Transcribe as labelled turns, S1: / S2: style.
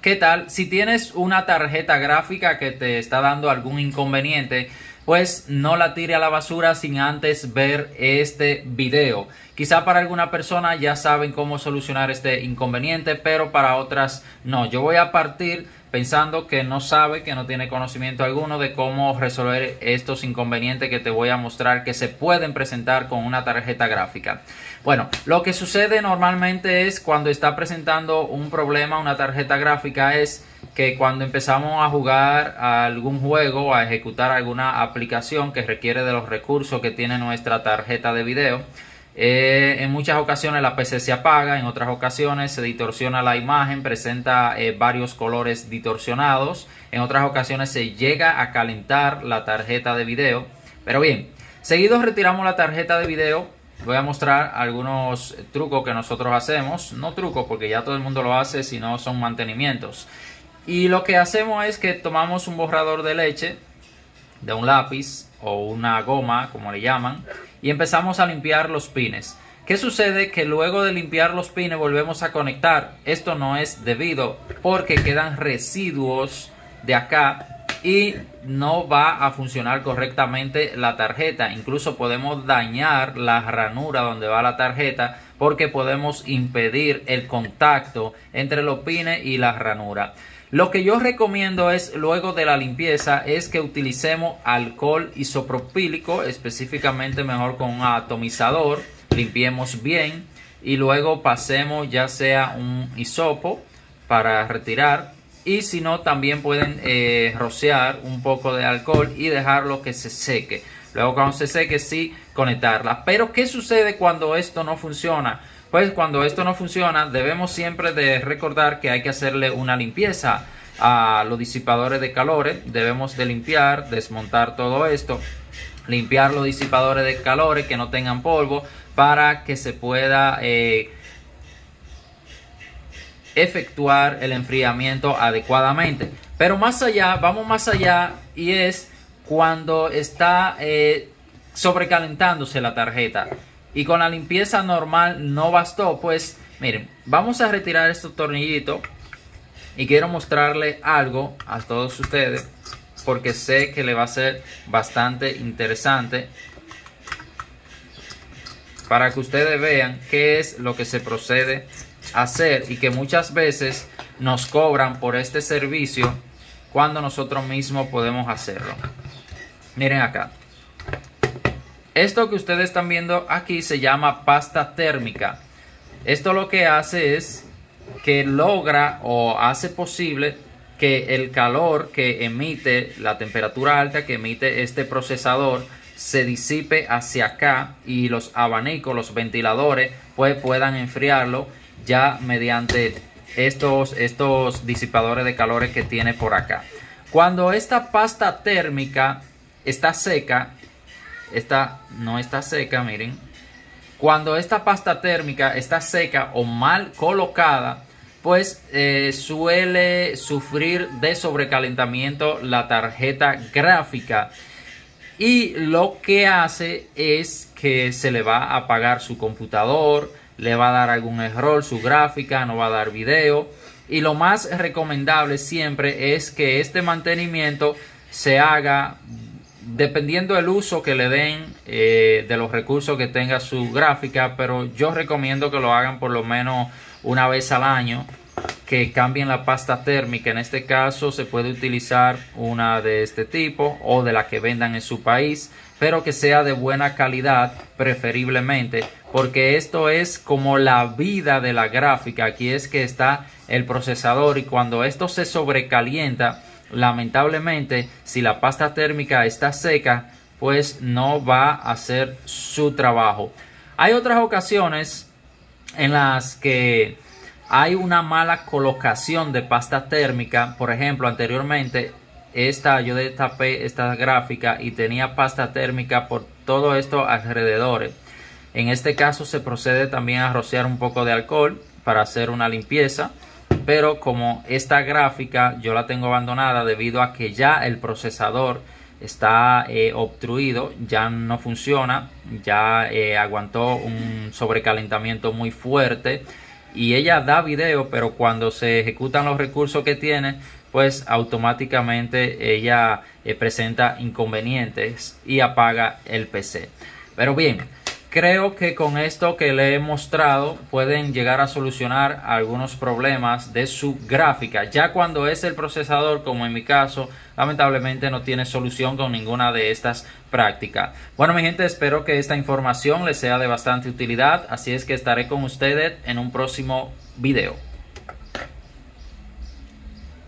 S1: ¿Qué tal? Si tienes una tarjeta gráfica que te está dando algún inconveniente, pues no la tire a la basura sin antes ver este video. Quizá para alguna persona ya saben cómo solucionar este inconveniente, pero para otras no. Yo voy a partir pensando que no sabe, que no tiene conocimiento alguno de cómo resolver estos inconvenientes que te voy a mostrar que se pueden presentar con una tarjeta gráfica. Bueno, lo que sucede normalmente es cuando está presentando un problema una tarjeta gráfica es que cuando empezamos a jugar a algún juego o a ejecutar alguna aplicación que requiere de los recursos que tiene nuestra tarjeta de video, eh, en muchas ocasiones la PC se apaga, en otras ocasiones se distorsiona la imagen, presenta eh, varios colores distorsionados, en otras ocasiones se llega a calentar la tarjeta de video. Pero bien, seguido retiramos la tarjeta de video, voy a mostrar algunos trucos que nosotros hacemos, no trucos porque ya todo el mundo lo hace, sino son mantenimientos. Y lo que hacemos es que tomamos un borrador de leche de un lápiz o una goma, como le llaman, y empezamos a limpiar los pines. ¿Qué sucede? Que luego de limpiar los pines volvemos a conectar. Esto no es debido porque quedan residuos de acá y no va a funcionar correctamente la tarjeta. Incluso podemos dañar la ranura donde va la tarjeta porque podemos impedir el contacto entre los pines y la ranura. Lo que yo recomiendo es, luego de la limpieza, es que utilicemos alcohol isopropílico, específicamente mejor con un atomizador, limpiemos bien y luego pasemos ya sea un hisopo para retirar y si no también pueden eh, rociar un poco de alcohol y dejarlo que se seque. Luego cuando se seque sí conectarla. Pero ¿qué sucede cuando esto no funciona? Pues cuando esto no funciona, debemos siempre de recordar que hay que hacerle una limpieza a los disipadores de calores. Debemos de limpiar, desmontar todo esto, limpiar los disipadores de calores que no tengan polvo para que se pueda eh, efectuar el enfriamiento adecuadamente. Pero más allá, vamos más allá y es cuando está eh, sobrecalentándose la tarjeta y con la limpieza normal no bastó, pues miren, vamos a retirar estos tornillitos y quiero mostrarle algo a todos ustedes porque sé que le va a ser bastante interesante para que ustedes vean qué es lo que se procede a hacer y que muchas veces nos cobran por este servicio cuando nosotros mismos podemos hacerlo. Miren acá. Esto que ustedes están viendo aquí se llama pasta térmica. Esto lo que hace es que logra o hace posible que el calor que emite, la temperatura alta que emite este procesador, se disipe hacia acá y los abanicos, los ventiladores, pues puedan enfriarlo ya mediante estos, estos disipadores de calores que tiene por acá. Cuando esta pasta térmica está seca, esta no está seca, miren. Cuando esta pasta térmica está seca o mal colocada, pues eh, suele sufrir de sobrecalentamiento la tarjeta gráfica y lo que hace es que se le va a apagar su computador, le va a dar algún error su gráfica, no va a dar video y lo más recomendable siempre es que este mantenimiento se haga dependiendo del uso que le den eh, de los recursos que tenga su gráfica, pero yo recomiendo que lo hagan por lo menos una vez al año, que cambien la pasta térmica. En este caso se puede utilizar una de este tipo o de la que vendan en su país, pero que sea de buena calidad preferiblemente, porque esto es como la vida de la gráfica. Aquí es que está el procesador y cuando esto se sobrecalienta, lamentablemente, si la pasta térmica está seca, pues no va a hacer su trabajo. Hay otras ocasiones en las que hay una mala colocación de pasta térmica. Por ejemplo, anteriormente esta, yo destapé esta gráfica y tenía pasta térmica por todo esto alrededor. En este caso se procede también a rociar un poco de alcohol para hacer una limpieza pero como esta gráfica yo la tengo abandonada debido a que ya el procesador está eh, obstruido, ya no funciona, ya eh, aguantó un sobrecalentamiento muy fuerte. y ella da video, pero cuando se ejecutan los recursos que tiene, pues automáticamente ella eh, presenta inconvenientes y apaga el PC. Pero bien, creo que con esto que le he mostrado pueden llegar a solucionar algunos problemas de su gráfica. Ya cuando es el procesador, como en mi caso, lamentablemente no tiene solución con ninguna de estas prácticas. Bueno, mi gente, espero que esta información les sea de bastante utilidad. Así es que estaré con ustedes en un próximo video.